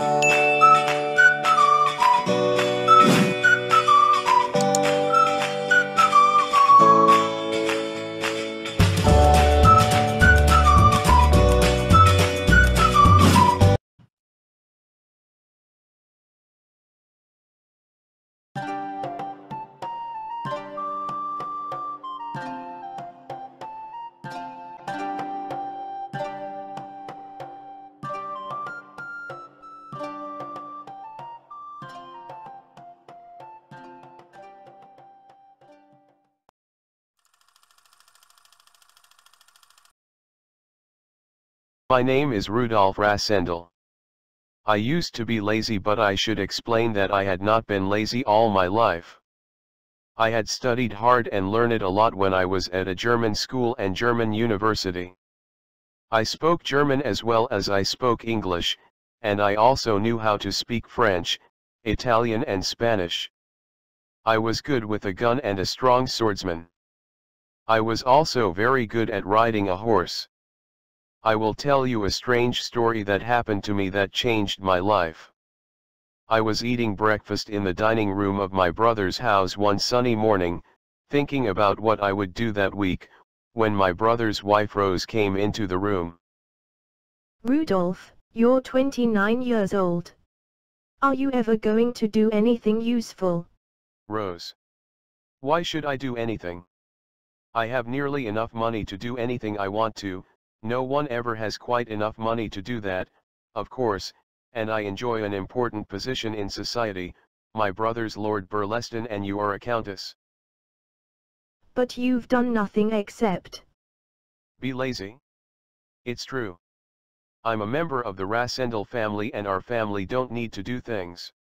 you My name is Rudolf Rassendyll. I used to be lazy but I should explain that I had not been lazy all my life. I had studied hard and learned a lot when I was at a German school and German university. I spoke German as well as I spoke English, and I also knew how to speak French, Italian and Spanish. I was good with a gun and a strong swordsman. I was also very good at riding a horse. I will tell you a strange story that happened to me that changed my life. I was eating breakfast in the dining room of my brother's house one sunny morning, thinking about what I would do that week, when my brother's wife Rose came into the room. Rudolph, you're 29 years old. Are you ever going to do anything useful? Rose. Why should I do anything? I have nearly enough money to do anything I want to, no one ever has quite enough money to do that, of course, and I enjoy an important position in society, my brother's Lord Burlesdon and you are a countess. But you've done nothing except. Be lazy? It's true. I'm a member of the Rassendyll family and our family don't need to do things.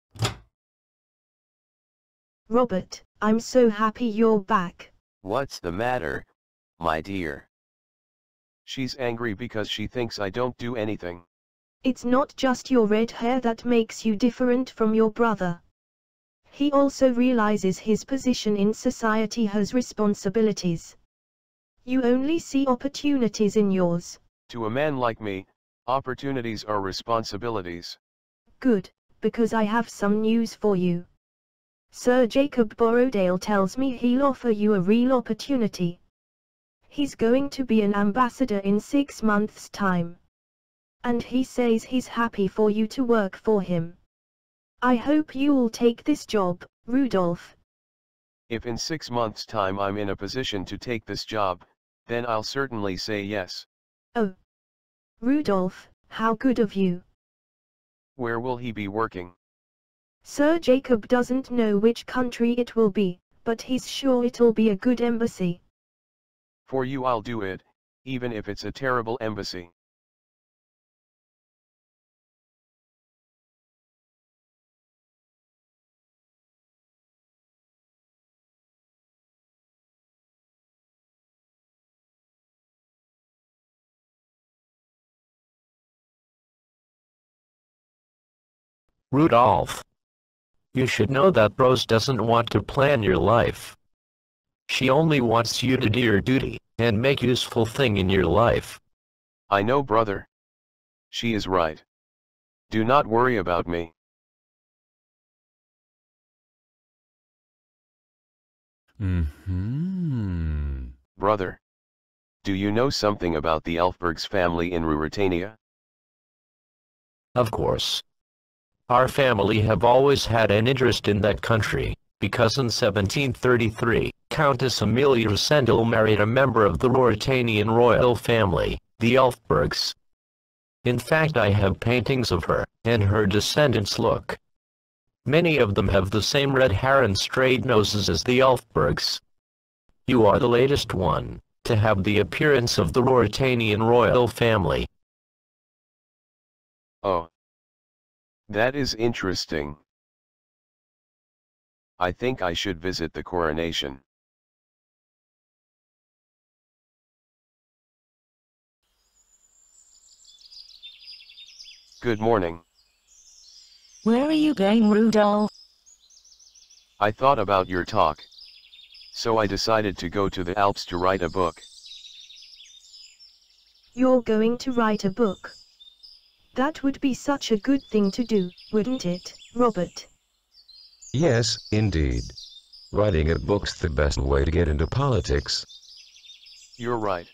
Robert, I'm so happy you're back. What's the matter, my dear? She's angry because she thinks I don't do anything. It's not just your red hair that makes you different from your brother. He also realizes his position in society has responsibilities. You only see opportunities in yours. To a man like me, opportunities are responsibilities. Good, because I have some news for you. Sir Jacob Borrodaile tells me he'll offer you a real opportunity. He's going to be an ambassador in six months' time. And he says he's happy for you to work for him. I hope you'll take this job, Rudolph. If in six months' time I'm in a position to take this job, then I'll certainly say yes. Oh. Rudolph, how good of you. Where will he be working? Sir Jacob doesn't know which country it will be, but he's sure it'll be a good embassy. For you I'll do it, even if it's a terrible embassy. Rudolph. You should know that Rose doesn't want to plan your life. She only wants you to do your duty, and make useful thing in your life. I know brother. She is right. Do not worry about me. Mm-hmm. Brother. Do you know something about the Elphbergs family in Ruritania? Of course. Our family have always had an interest in that country, because in 1733, Countess Amelia Sendel married a member of the Ruritanian royal family, the Elphbergs. In fact I have paintings of her, and her descendants look. Many of them have the same red hair and straight noses as the Elphbergs. You are the latest one, to have the appearance of the Ruritanian royal family. Oh. That is interesting. I think I should visit the coronation. Good morning. Where are you going, Rudolph? I thought about your talk. So I decided to go to the Alps to write a book. You're going to write a book. That would be such a good thing to do, wouldn't it, Robert? Yes, indeed. Writing a book's the best way to get into politics. You're right.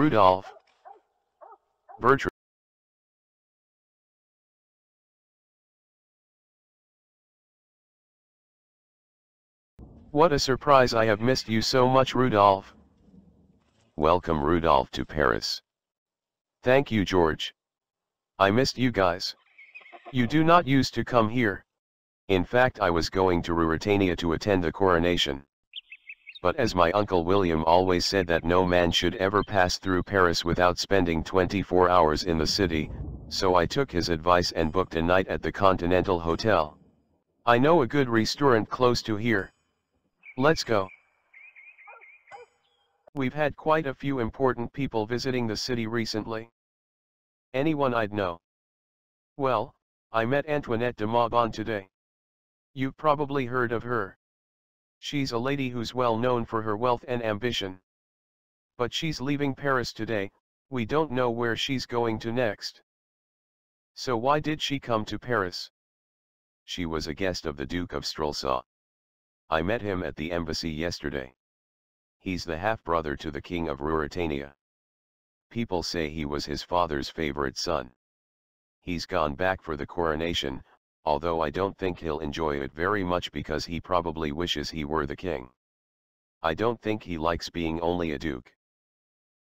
Rudolph. Bertram. What a surprise I have missed you so much Rudolph. Welcome Rudolph to Paris. Thank you George. I missed you guys. You do not used to come here. In fact I was going to Ruritania to attend the coronation. But as my uncle William always said that no man should ever pass through Paris without spending 24 hours in the city, so I took his advice and booked a night at the Continental Hotel. I know a good restaurant close to here. Let's go. We've had quite a few important people visiting the city recently. Anyone I'd know. Well, I met Antoinette de Mauban today. You've probably heard of her. She's a lady who's well known for her wealth and ambition. But she's leaving Paris today, we don't know where she's going to next. So why did she come to Paris? She was a guest of the Duke of Strelsau. I met him at the embassy yesterday. He's the half-brother to the king of Ruritania. People say he was his father's favorite son. He's gone back for the coronation, although I don't think he'll enjoy it very much because he probably wishes he were the king. I don't think he likes being only a duke.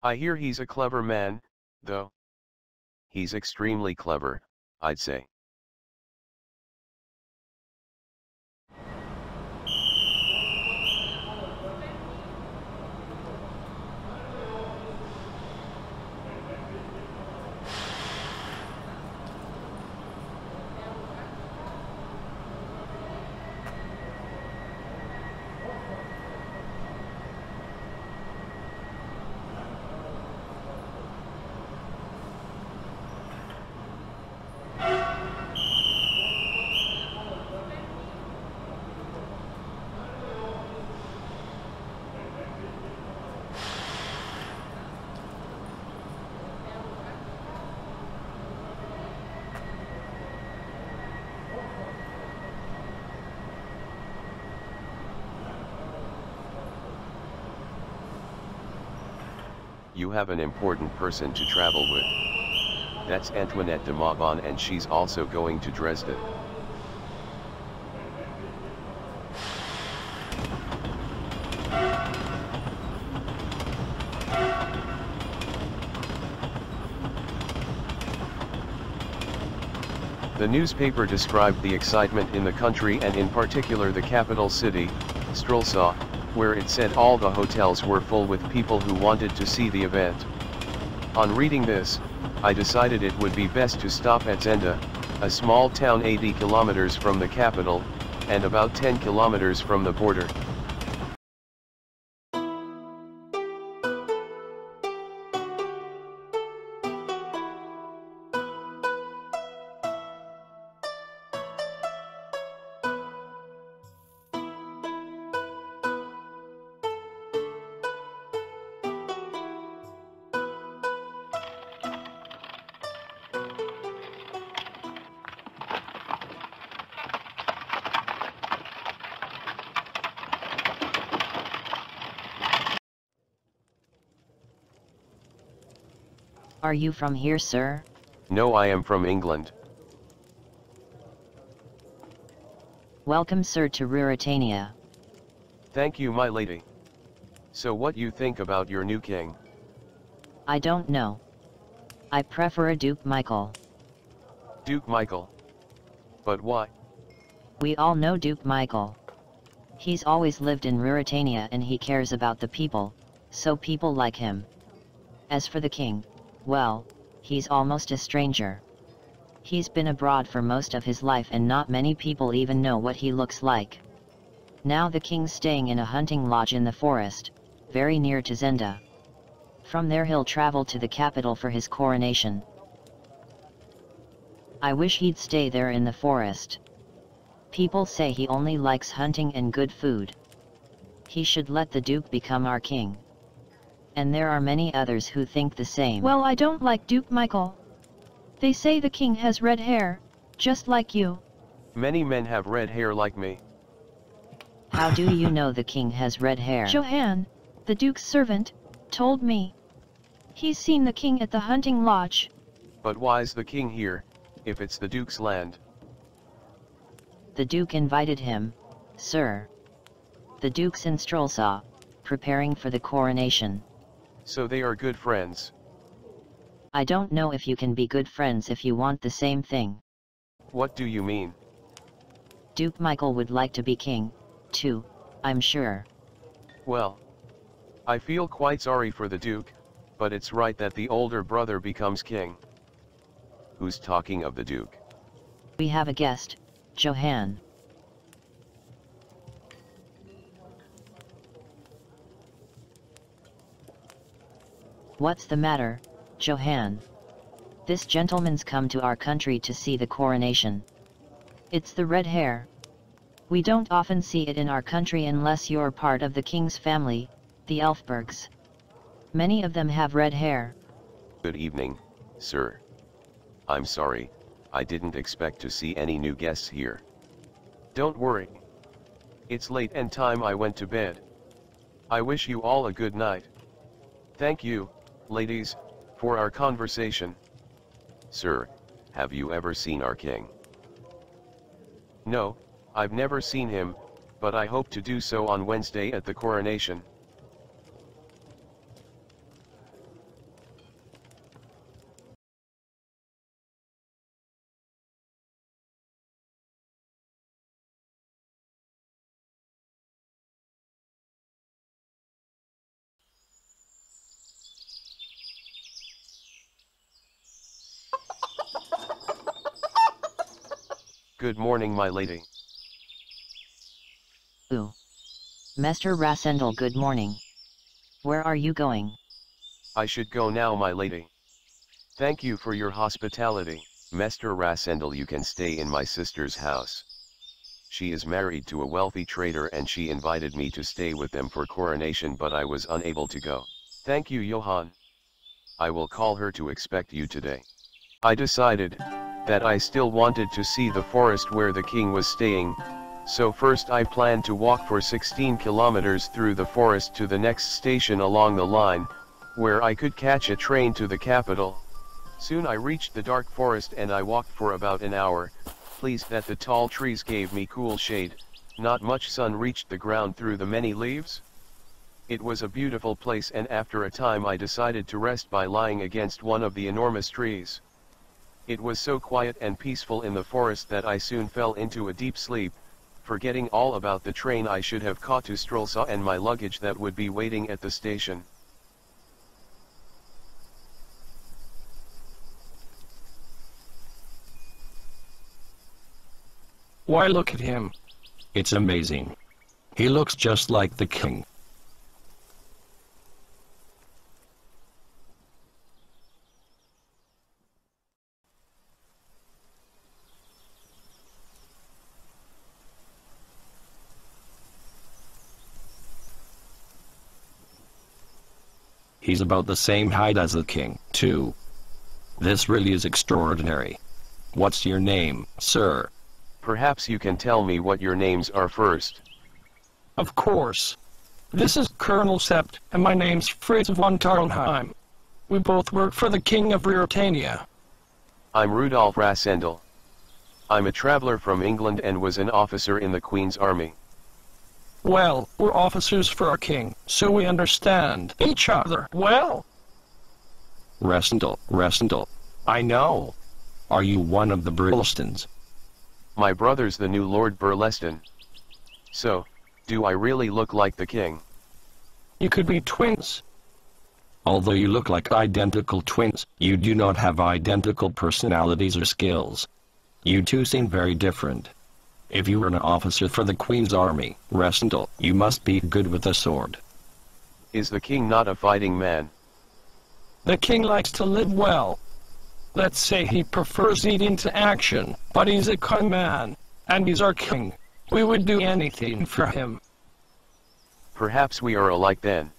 I hear he's a clever man, though. He's extremely clever, I'd say. You have an important person to travel with. That's Antoinette de Mauban and she's also going to Dresden. The newspaper described the excitement in the country and in particular the capital city, Strelsau, where it said all the hotels were full with people who wanted to see the event. On reading this, I decided it would be best to stop at Zenda, a small town 80 kilometers from the capital, and about 10 kilometers from the border. Are you from here, sir? No I am from England. Welcome, sir, to Ruritania. Thank you my lady. So what you think about your new king? I don't know. I prefer a Duke Michael. Duke Michael. But why? We all know Duke Michael. He's always lived in Ruritania and he cares about the people, so people like him. As for the king, well, he's almost a stranger. He's been abroad for most of his life and not many people even know what he looks like. Now the king's staying in a hunting lodge in the forest, very near to Zenda. From there he'll travel to the capital for his coronation. I wish he'd stay there in the forest. People say he only likes hunting and good food. He should let the Duke become our king. And there are many others who think the same. Well I don't like Duke Michael. They say the king has red hair, just like you. Many men have red hair like me. How do you know the king has red hair? Johann, the duke's servant, told me. He's seen the king at the hunting lodge. But why's the king here, if it's the duke's land? The duke invited him, sir. The duke's in Strelsau, preparing for the coronation. So they are good friends. I don't know if you can be good friends if you want the same thing. What do you mean? Duke Michael would like to be king, too, I'm sure. Well, I feel quite sorry for the Duke, but it's right that the older brother becomes king. Who's talking of the Duke? We have a guest, Johann. What's the matter, Johann? This gentleman's come to our country to see the coronation. It's the red hair. We don't often see it in our country unless you're part of the king's family, the Elphbergs. Many of them have red hair. Good evening, sir. I'm sorry, I didn't expect to see any new guests here. Don't worry. It's late and time I went to bed. I wish you all a good night. Thank you, ladies, for our conversation. Sir, have you ever seen our king? No, I've never seen him, but I hope to do so on Wednesday at the coronation. Good morning my lady. Ooh. Master Rassendyll good morning. Where are you going? I should go now my lady. Thank you for your hospitality. Master Rassendyll you can stay in my sister's house. She is married to a wealthy trader and she invited me to stay with them for coronation but I was unable to go. Thank you Johann. I will call her to expect you today. I decided, that I still wanted to see the forest where the king was staying, so first I planned to walk for 16 kilometers through the forest to the next station along the line, where I could catch a train to the capital. Soon I reached the dark forest and I walked for about an hour, pleased that the tall trees gave me cool shade, not much sun reached the ground through the many leaves. It was a beautiful place and after a time I decided to rest by lying against one of the enormous trees. It was so quiet and peaceful in the forest that I soon fell into a deep sleep, forgetting all about the train I should have caught to Strelsau and my luggage that would be waiting at the station. Why look at him. It's amazing. He looks just like the king. He's about the same height as the king, too. This really is extraordinary. What's your name, sir? Perhaps you can tell me what your names are first. Of course. This is Colonel Sapt, and my name's Fritz von Tarlenheim. We both work for the King of Ruritania. I'm Rudolf Rassendyll. I'm a traveler from England and was an officer in the Queen's army. Well, we're officers for our king, so we understand each other well. Rassendyll, Rassendyll. I know. Are you one of the Burlesdons? My brother's the new Lord Burlesdon. So, do I really look like the king? You could be twins. Although you look like identical twins, you do not have identical personalities or skills. You two seem very different. If you were an officer for the Queen's army, Rassendyll, you must be good with a sword. Is the king not a fighting man? The king likes to live well. Let's say he prefers eating to action, but he's a con man, and he's our king. We would do anything for him. Perhaps we are alike then.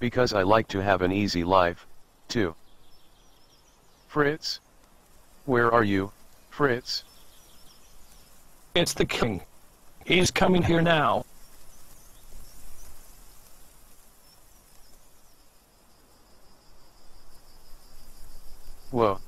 Because I like to have an easy life, too. Fritz? Where are you, Fritz? It's the king. He's coming here now. Whoa.